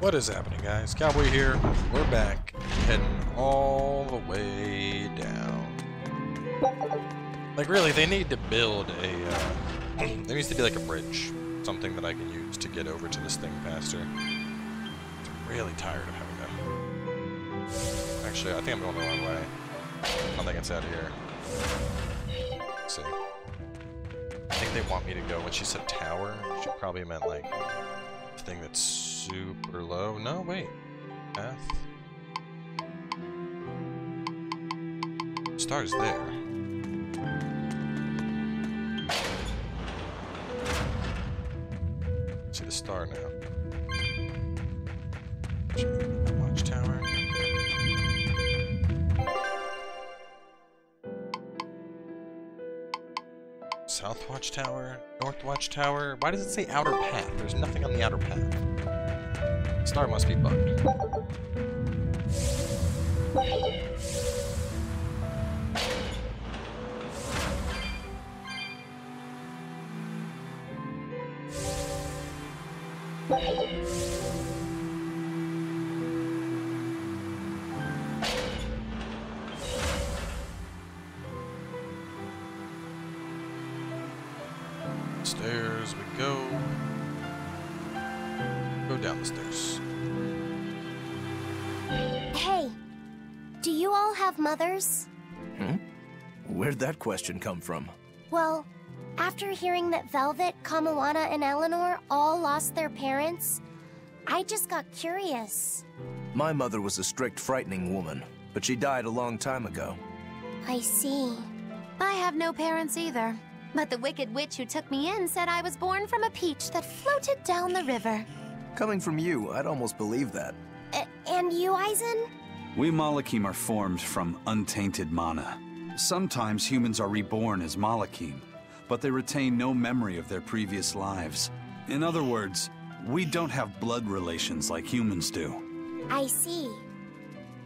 What is happening, guys? Cowboy here. We're back, heading all the way down. Like, really, they need to build a, uh, there needs to be like a bridge. Something that I can use to get over to this thing faster. I'm really tired of having them. Actually, I think I'm going the wrong way. I don't think it's out of here. Let's see. I think they want me to go, when she said tower, she probably meant like, thing that's super low. No, wait. Path. Star's there. See the star now. Watchtower, North Watchtower. Why does it say outer path? There's nothing on the outer path. Star must be bugged. Stairs Where'd that question come from? Well, after hearing that Velvet, Kamoana, and Eleanor all lost their parents, I just got curious. My mother was a strict, frightening woman, but she died a long time ago. I see. I have no parents either. But the wicked witch who took me in said I was born from a peach that floated down the river. Coming from you, I'd almost believe that. A- and you, Eizen? We Malakim are formed from untainted mana. Sometimes humans are reborn as Malakim, but they retain no memory of their previous lives. In other words, we don't have blood relations like humans do. I see.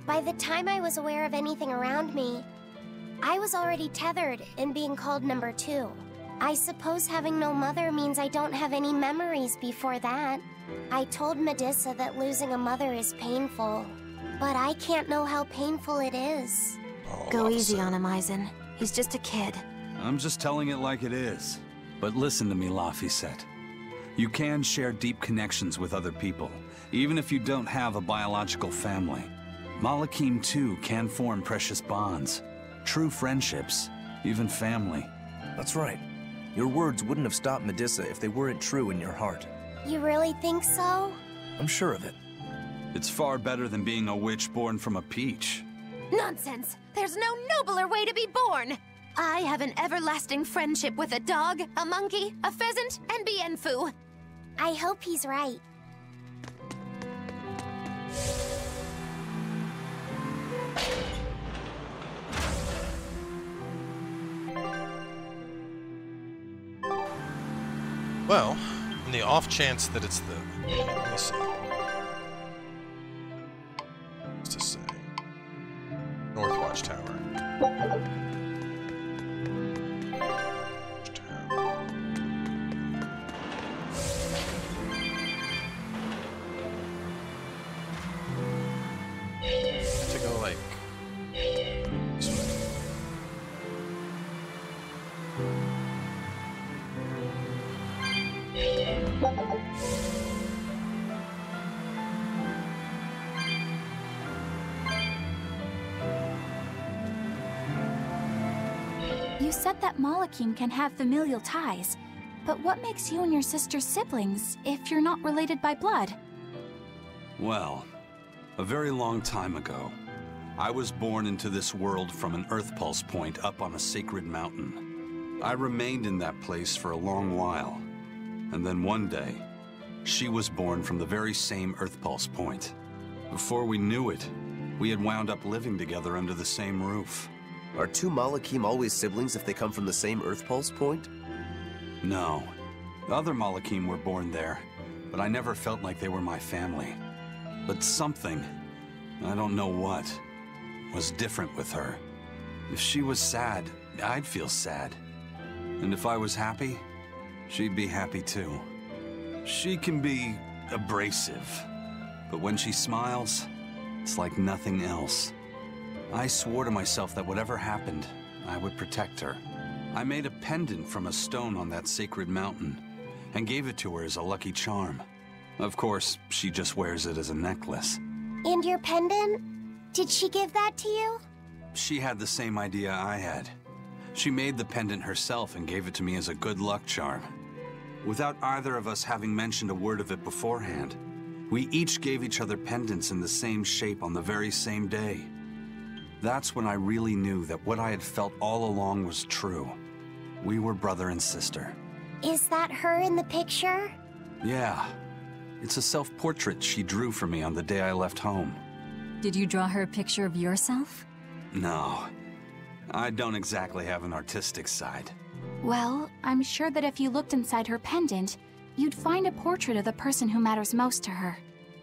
By the time I was aware of anything around me, I was already tethered and being called number two. I suppose having no mother means I don't have any memories before that. I told Medissa that losing a mother is painful, but I can't know how painful it is. Oh, Go easy on him, Eizen. He's just a kid. I'm just telling it like it is. But listen to me, Laphicet. You can share deep connections with other people, even if you don't have a biological family. Malakim, too, can form precious bonds. True friendships, even family. That's right. Your words wouldn't have stopped Medissa if they weren't true in your heart. You really think so? I'm sure of it. It's far better than being a witch born from a peach. Nonsense! There's no nobler way to be born! I have an everlasting friendship with a dog, a monkey, a pheasant, and Bienfu. I hope he's right. Well, in the off chance that it's the. Let me see. You said that Malakim can have familial ties, but what makes you and your sister siblings if you're not related by blood? Well, a very long time ago, I was born into this world from an Earth Pulse point up on a sacred mountain. I remained in that place for a long while, and then one day, she was born from the very same Earth Pulse point. Before we knew it, we had wound up living together under the same roof. Are two Malakim always siblings if they come from the same Earth Pulse point? No. The other Malakim were born there, but I never felt like they were my family. But something, I don't know what, was different with her. If she was sad, I'd feel sad. And if I was happy, she'd be happy too. She can be abrasive, But when she smiles, it's like nothing else. I swore to myself that whatever happened, I would protect her. I made a pendant from a stone on that sacred mountain and gave it to her as a lucky charm. Of course, she just wears it as a necklace. And your pendant? Did she give that to you? She had the same idea I had. She made the pendant herself and gave it to me as a good luck charm. Without either of us having mentioned a word of it beforehand, we each gave each other pendants in the same shape on the very same day. That's when I really knew that what I had felt all along was true. We were brother and sister. Is that her in the picture? Yeah. It's a self-portrait she drew for me on the day I left home. Did you draw her a picture of yourself? No. I don't exactly have an artistic side. Well, I'm sure that if you looked inside her pendant, you'd find a portrait of the person who matters most to her.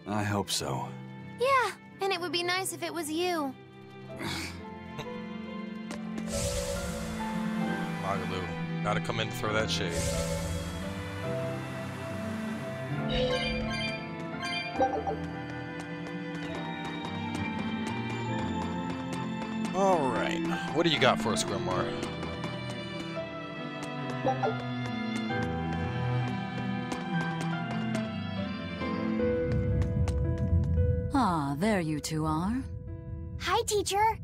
I hope so. Yeah, and it would be nice if it was you. Magilou, gotta come in and throw that shade. Alright, what do you got for us, Grimoire? Ah, there you two are. Hi, teacher.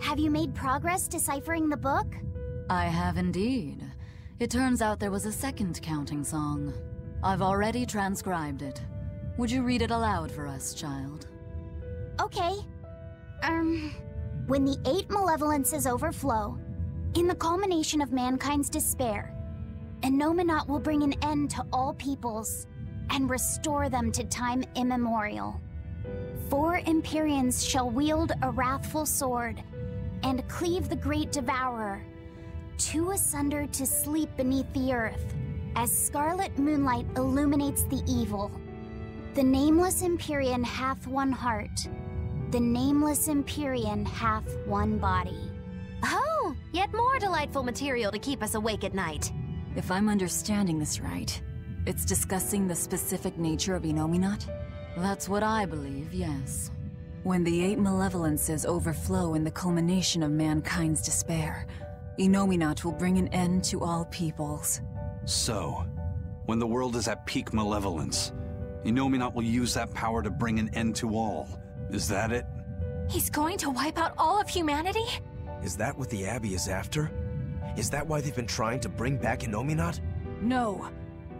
Have you made progress deciphering the book? I have indeed. It turns out there was a second counting song. I've already transcribed it. Would you read it aloud for us, child? Okay. Um, when the eight malevolences overflow, in the culmination of mankind's despair, Innominat will bring an end to all peoples and restore them to time immemorial. Four Empyreans shall wield a wrathful sword and cleave the great devourer, two asunder to sleep beneath the earth, as scarlet moonlight illuminates the evil. The nameless Empyrean hath one heart, the nameless Empyrean hath one body. Oh, yet more delightful material to keep us awake at night. If I'm understanding this right, it's discussing the specific nature of Innominat? That's what I believe, yes. When the eight malevolences overflow in the culmination of mankind's despair, Innominat will bring an end to all peoples. So, when the world is at peak malevolence, Innominat will use that power to bring an end to all. Is that it? He's going to wipe out all of humanity? Is that what the Abbey is after? Is that why they've been trying to bring back Innominat? No,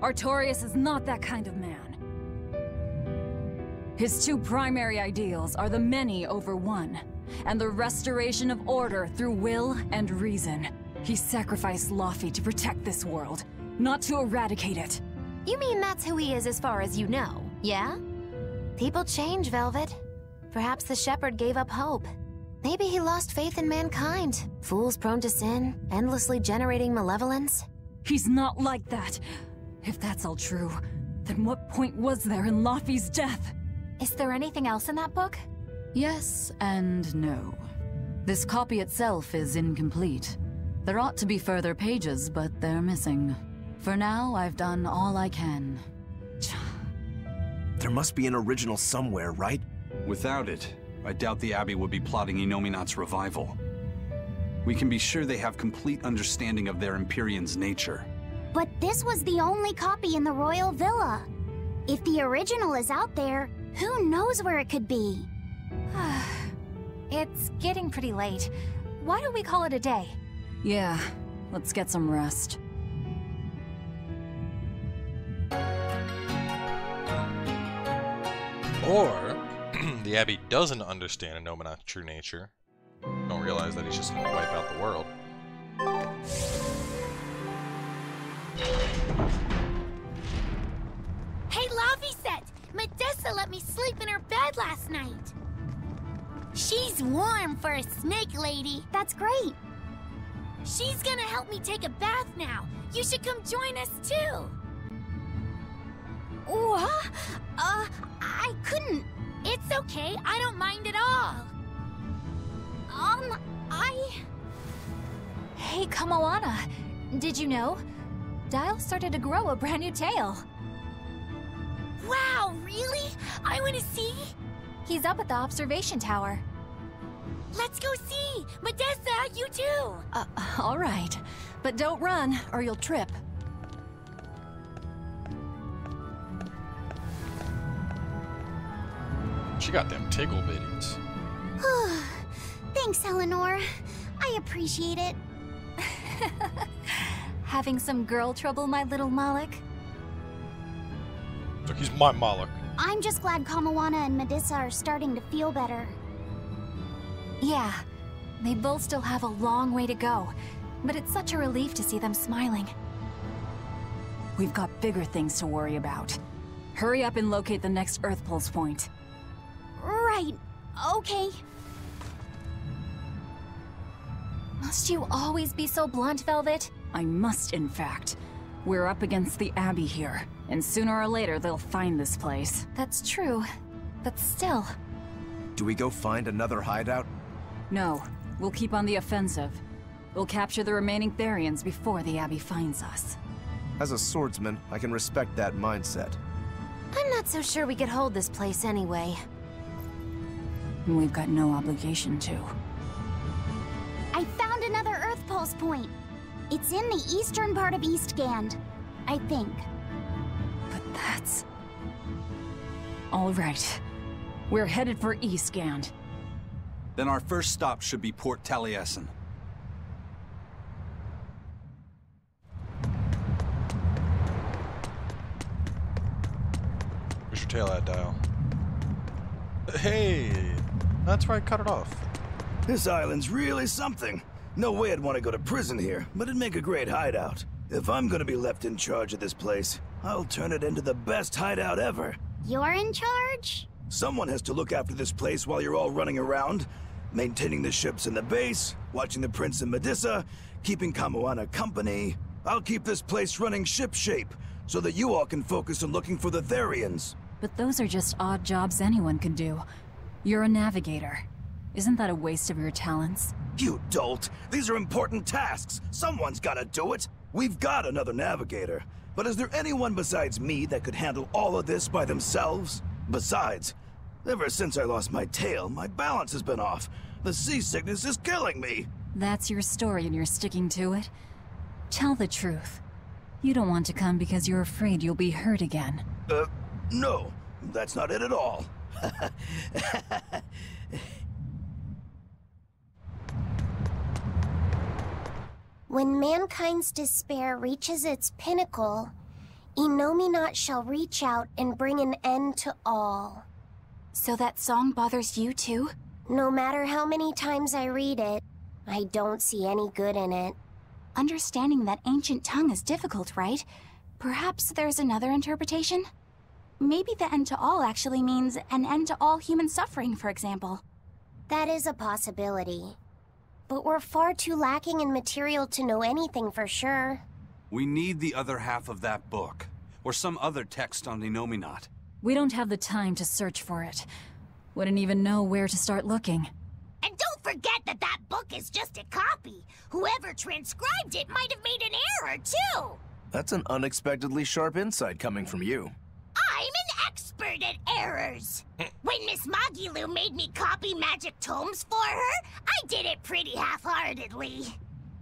Artorius is not that kind of man. His two primary ideals are the many over one, and the restoration of order through will and reason. He sacrificed Luffy to protect this world, not to eradicate it. You mean that's who he is as far as you know, yeah? People change, Velvet. Perhaps the Shepherd gave up hope. Maybe he lost faith in mankind. Fools prone to sin, endlessly generating malevolence. He's not like that. If that's all true, then what point was there in Luffy's death? Is there anything else in that book? Yes and no. This copy itself is incomplete. There ought to be further pages, but they're missing. For now, I've done all I can. There must be an original somewhere, right? Without it, I doubt the Abbey would be plotting Innominat's revival. We can be sure they have complete understanding of their Empyrean's nature. But this was the only copy in the royal villa. If the original is out there, who knows where it could be? it's getting pretty late. Why don't we call it a day? Yeah, let's get some rest. Or the Abbey doesn't understand Innominat's true nature. Don't realize that he's just gonna wipe out the world. Medissa let me sleep in her bed last night. She's warm for a snake lady. That's great. She's gonna help me take a bath now. You should come join us too. What? Uh, I couldn't. It's okay. I don't mind at all. Um, I... Hey, Kamoana. Did you know? Dyle started to grow a brand new tail. Wow, really? I want to see? He's up at the observation tower. Let's go see! Medissa, you too! Uh, all right. But don't run, or you'll trip. She got them tickle bitties. Thanks, Eleanor. I appreciate it. Having some girl trouble, my little Malak? So he's my Malak. I'm just glad Kamoana and Medissa are starting to feel better. Yeah, they both still have a long way to go, but it's such a relief to see them smiling. We've got bigger things to worry about. Hurry up and locate the next Earth Pulse point. Right. Okay. Must you always be so blunt, Velvet? I must, in fact. We're up against the Abbey here, and sooner or later they'll find this place. That's true, but still. Do we go find another hideout? No, we'll keep on the offensive. We'll capture the remaining Therians before the Abbey finds us. As a swordsman, I can respect that mindset. I'm not so sure we could hold this place anyway. And we've got no obligation to. I found another Earth Pulse point. It's in the eastern part of Eastgand. I think. All right. We're headed for Eastgand. Then our first stop should be Port Taliesin. Where's your tail at, Dyle? Hey! That's where I cut it off. This island's really something. No way I'd want to go to prison here, but it'd make a great hideout. If I'm gonna be left in charge of this place, I'll turn it into the best hideout ever. You're in charge? Someone has to look after this place while you're all running around, maintaining the ships in the base, watching the Prince and Medissa, keeping Kamoana company. I'll keep this place running ship-shape, so that you all can focus on looking for the Therians. But those are just odd jobs anyone can do. You're a navigator. Isn't that a waste of your talents? You dolt! These are important tasks! Someone's gotta do it! We've got another navigator, but is there anyone besides me that could handle all of this by themselves? Besides, ever since I lost my tail, my balance has been off. The seasickness is killing me! That's your story and you're sticking to it? Tell the truth. You don't want to come because you're afraid you'll be hurt again. Uh, no, that's not it at all. When mankind's despair reaches its pinnacle, Innominat shall reach out and bring an end to all. So that song bothers you too? No matter how many times I read it, I don't see any good in it. Understanding that ancient tongue is difficult, right? Perhaps there's another interpretation? Maybe the end to all actually means an end to all human suffering, for example. That is a possibility. But we're far too lacking in material to know anything for sure. We need the other half of that book, or some other text on Innominat. We don't have the time to search for it. Wouldn't even know where to start looking. And don't forget that that book is just a copy. Whoever transcribed it might have made an error, too. That's an unexpectedly sharp insight coming from you. I'm an expert at errors. when Miss Magilou made me copy magic tomes for her, I did it pretty half-heartedly.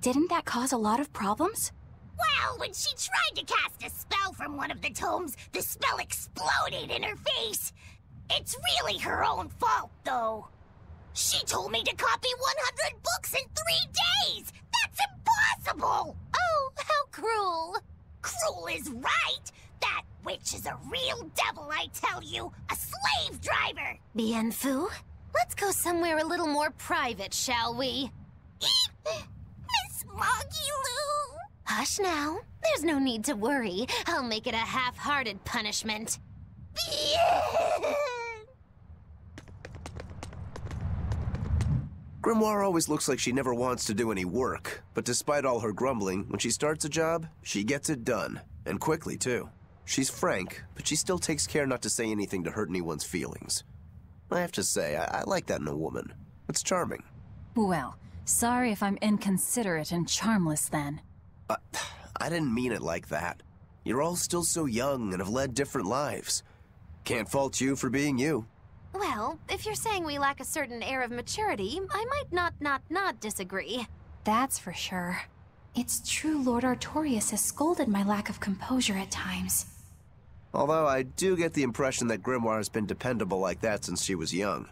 Didn't that cause a lot of problems? Well, when she tried to cast a spell from one of the tomes, the spell exploded in her face. It's really her own fault, though. She told me to copy 100 books in three days! That's impossible! Oh, how cruel! Cruel is right! That witch is a real devil, I tell you! A slave driver! Bienfu, let's go somewhere a little more private, shall we? Miss Magilou! Hush now. There's no need to worry. I'll make it a half-hearted punishment. Grimoire always looks like she never wants to do any work, but despite all her grumbling, when she starts a job, she gets it done. And quickly, too. She's frank, but she still takes care not to say anything to hurt anyone's feelings. I have to say, I, I like that in a woman. It's charming. Well, sorry if I'm inconsiderate and charmless then. Uh, I didn't mean it like that. You're all still so young and have led different lives. Can't fault you for being you. Well, if you're saying we lack a certain air of maturity, I might not not not disagree. That's for sure. It's true Lord Artorius has scolded my lack of composure at times. Although I do get the impression that Grimoire has been dependable like that since she was young.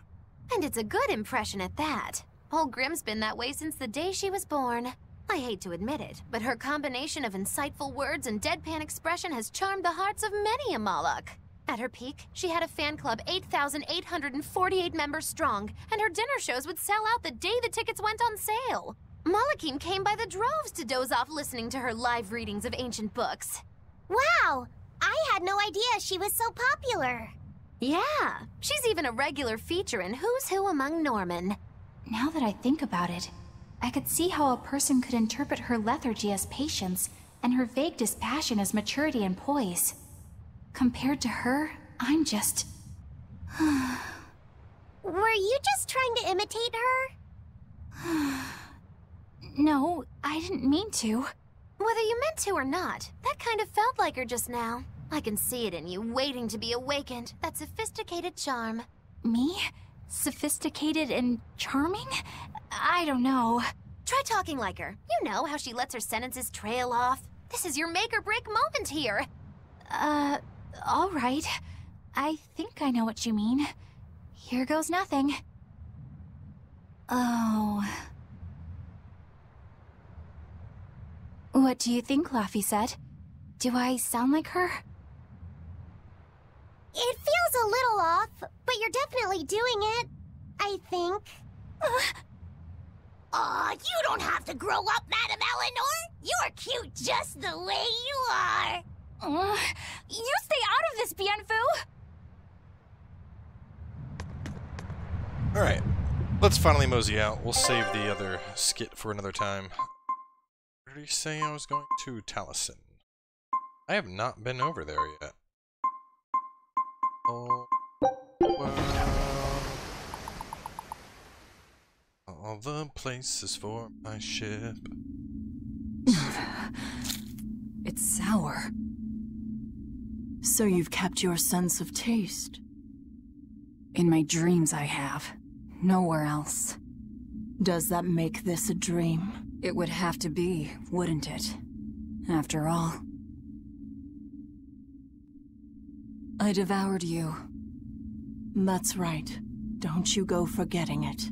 And it's a good impression at that. Old Grim's been that way since the day she was born. I hate to admit it, but her combination of insightful words and deadpan expression has charmed the hearts of many a Malak. At her peak, she had a fan club 8,848 members strong, and her dinner shows would sell out the day the tickets went on sale. Malakim came by the droves to doze off listening to her live readings of ancient books. Wow! I had no idea she was so popular. Yeah, she's even a regular feature in Who's Who Among Norman. Now that I think about it, I could see how a person could interpret her lethargy as patience and her vague dispassion as maturity and poise. Compared to her, I'm just... Were you just trying to imitate her? no, I didn't mean to. Whether you meant to or not, that kind of felt like her just now. I can see it in you, waiting to be awakened. That sophisticated charm. Me? Sophisticated and charming? I don't know. Try talking like her. You know how she lets her sentences trail off. This is your make or break moment here. Uh, all right. I think I know what you mean. Here goes nothing. Oh. What do you think, Laphicet? Do I sound like her? It feels a little off, but you're definitely doing it. I think. Aw, you don't have to grow up, Madam Eleanor. You're cute just the way you are. Uh, you stay out of this, Bienfu! Alright, let's finally mosey out. We'll save the other skit for another time. Where did he say I was going to? Taliesin. I have not been over there yet. Well, all the places for my ship. It's sour. So you've kept your sense of taste? In my dreams I have. Nowhere else. Does that make this a dream? It would have to be, wouldn't it? After all. I devoured you. That's right. Don't you go forgetting it.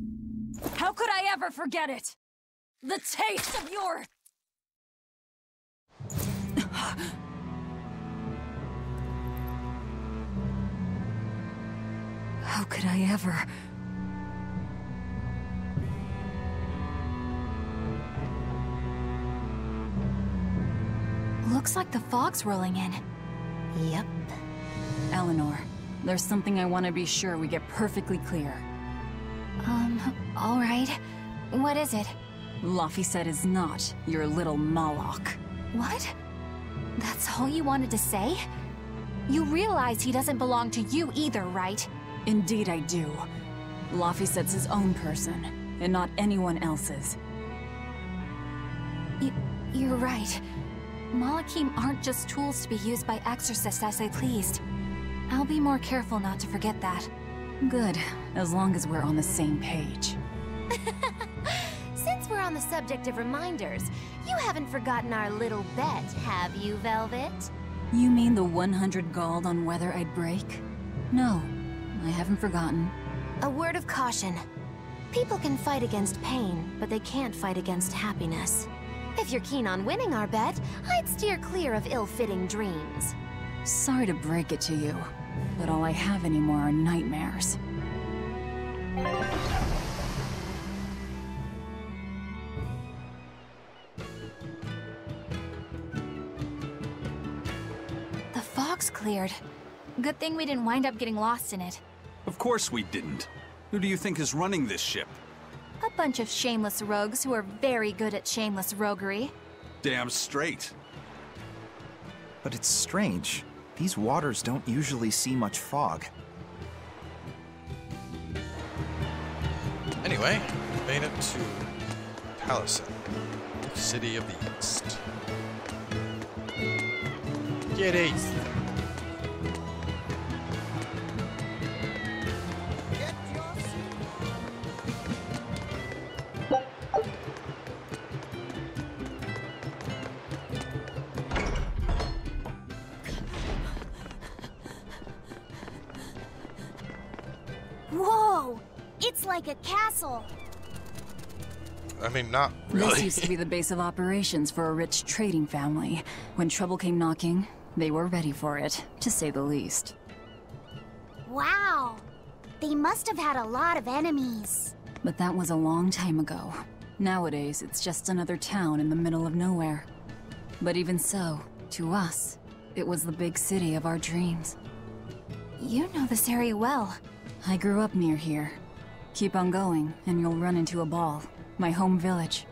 How could I ever forget it? The taste of your... How could I ever... Looks like the fog's rolling in. Yep. Eleanor, there's something I want to be sure we get perfectly clear. Um, alright. What is it? Laphicet is not your little Malak. What? That's all you wanted to say? You realize he doesn't belong to you either, right? Indeed I do. Laphicet's his own person, and not anyone else's. Y you're right. Malakim aren't just tools to be used by exorcists as they pleased. I'll be more careful not to forget that. Good, as long as we're on the same page. Since we're on the subject of reminders, you haven't forgotten our little bet, have you, Velvet? You mean the 100 gold on whether I'd break? No, I haven't forgotten. A word of caution. People can fight against pain, but they can't fight against happiness. If you're keen on winning our bet, I'd steer clear of ill-fitting dreams. Sorry to break it to you, but all I have anymore are nightmares. The fog's cleared. Good thing we didn't wind up getting lost in it. Of course we didn't. Who do you think is running this ship? A bunch of shameless rogues who are very good at shameless roguery. Damn straight. But it's strange. These waters don't usually see much fog. Anyway, made it to Taliesin, city of the east. Get east. Whoa! It's like a castle. I mean, not really. This used to be the base of operations for a rich trading family. When trouble came knocking, they were ready for it, to say the least. Wow. They must have had a lot of enemies. But that was a long time ago. Nowadays, it's just another town in the middle of nowhere. But even so, to us, it was the big city of our dreams. You know this area well. I grew up near here. Keep on going, and you'll run into Aball. My home village.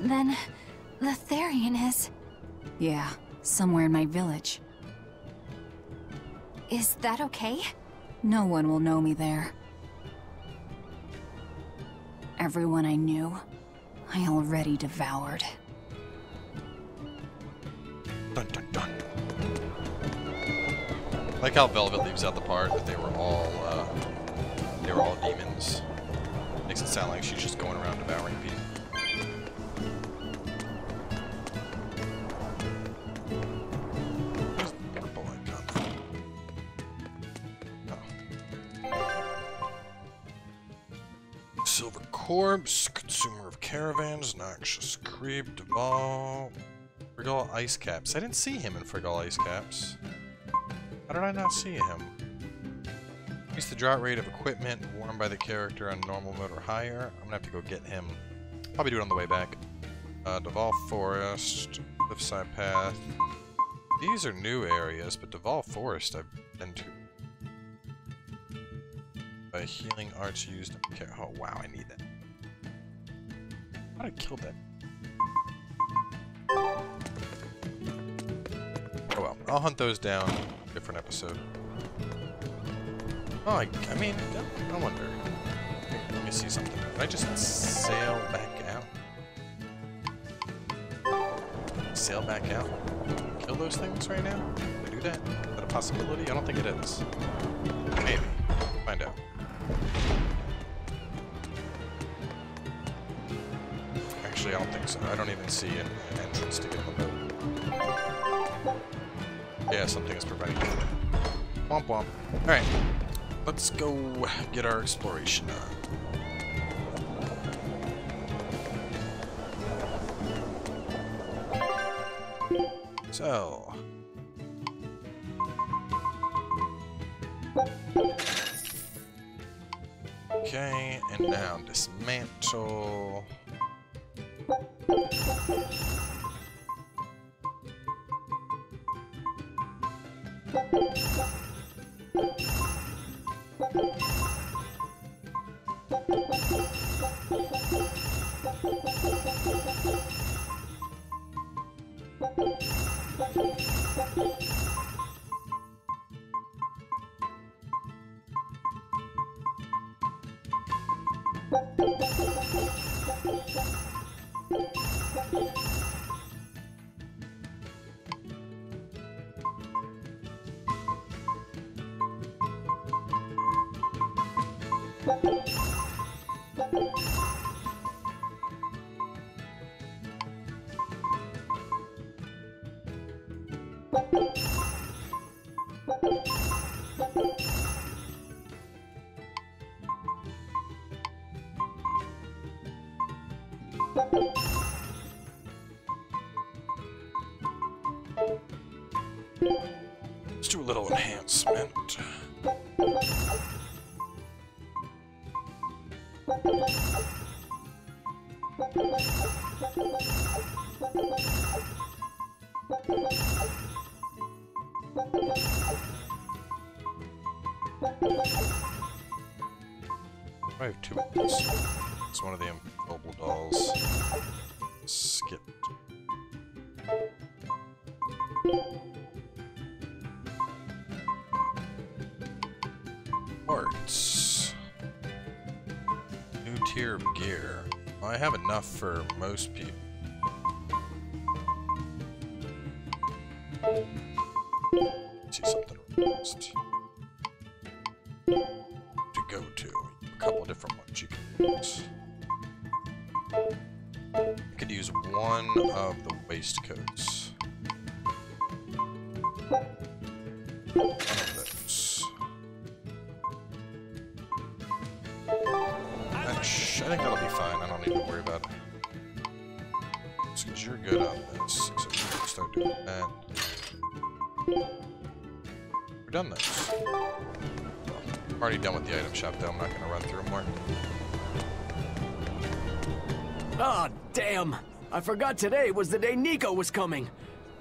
Then, the Therian is... Yeah, somewhere in my village. Is that okay? No one will know me there. Everyone I knew, I already devoured. Dun dun dun. Like how Velvet leaves out the part that they were all uh, they were all demons. Makes it sound like she's just going around devouring people. Oh. Silver Corpse, Consumer of Caravans, Noxious Creep, Deval, Frigal Ice Caps. I didn't see him in Frigal Ice Caps. Did I not see him? Increase the drought rate of equipment worn by the character on normal mode or higher. I'm gonna have to go get him. Probably do it on the way back. Uh, Forest, Cliffside Path. These are new areas, but Deval Forest I've been to. By healing arts used. Okay, oh wow, I need that. How did I kill that? Oh well, I'll hunt those down. Different episode. Oh, I, I mean, I wonder. Let me see something. Can I just sail back out? Sail back out? Kill those things right now? Can I do that? Is that a possibility? I don't think it is. Maybe. Find out. Actually, I don't think so. I don't even see an, an entrance to get on the boat. Yeah, something is preventing me. Womp womp. Alright. Let's go get our exploration on. So. Okay, and now dismantle. Let's gear. Well, I have enough for most people. See something first. To go to. A couple different ones you can use. You could use one of the waistcoats. Don't need to worry about it. Because you're good on this, so you can start doing that. We're done this. I'm already done with the item shop, though. I'm not going to run through more. Ah, damn. I forgot today was the day Niko was coming.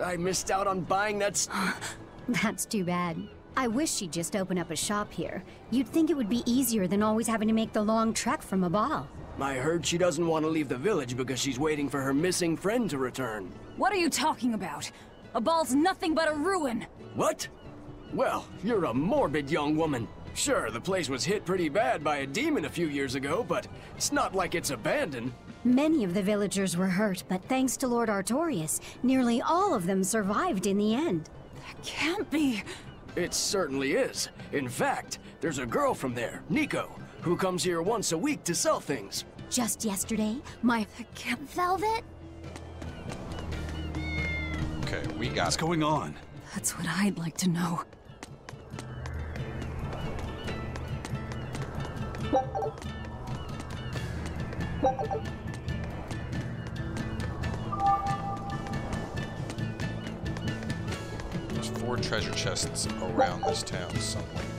I missed out on buying that That's too bad. I wish she'd just open up a shop here. You'd think it would be easier than always having to make the long trek from Aball. I heard she doesn't want to leave the village because she's waiting for her missing friend to return. What are you talking about? Aball's nothing but a ruin. What? Well, you're a morbid young woman. Sure, the place was hit pretty bad by a demon a few years ago, but it's not like it's abandoned. Many of the villagers were hurt, but thanks to Lord Artorius, nearly all of them survived in the end. That can't be. It certainly is. In fact, there's a girl from there, Niko, who comes here once a week to sell things. Just yesterday, my Velvet? Okay, we got What's it. going on? That's what I'd like to know. There's four treasure chests around this town somewhere.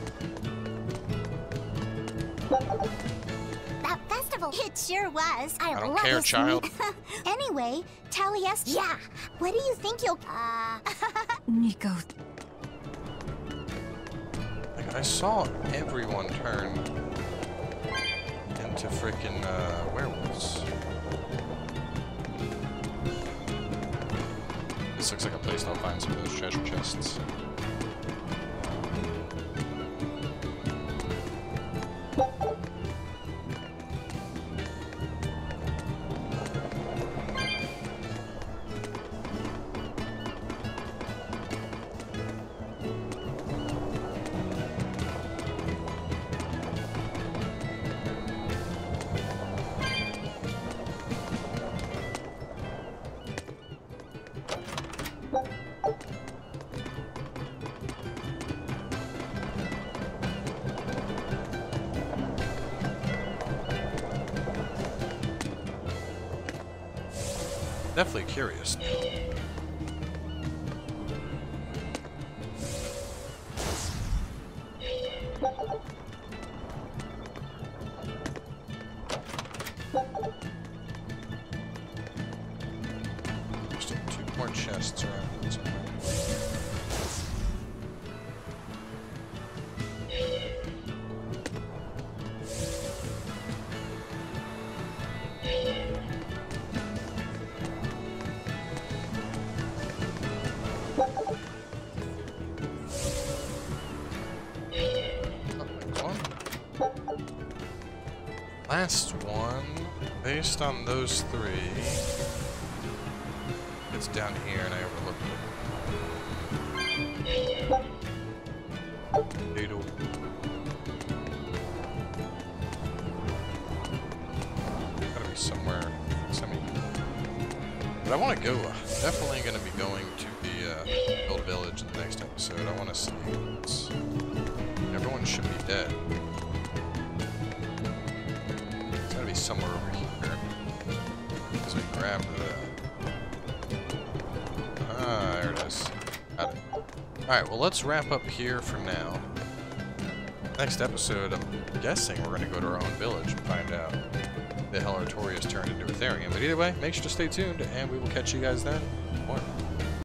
That festival. It sure was. I, I don't love care, this child. meat. anyway, Taliest. Yeah. What do you think you'll? Uh. Niko, Like, I saw everyone turn into freaking uh, werewolves. This looks like a place I'll find some of those treasure chests. Definitely curious. Last one, based on those three, it's down here and I overlooked it. Gotta be somewhere. Semi. But I want to go. Definitely going to be going to the uh, Village in the next episode. I want to see. Everyone should be dead. Ah, there it is. Got it. Alright, well, let's wrap up here for now. Next episode, I'm guessing we're gonna go to our own village and find out the hell Artorius turned into a Ethereum. But either way, make sure to stay tuned, and we will catch you guys then.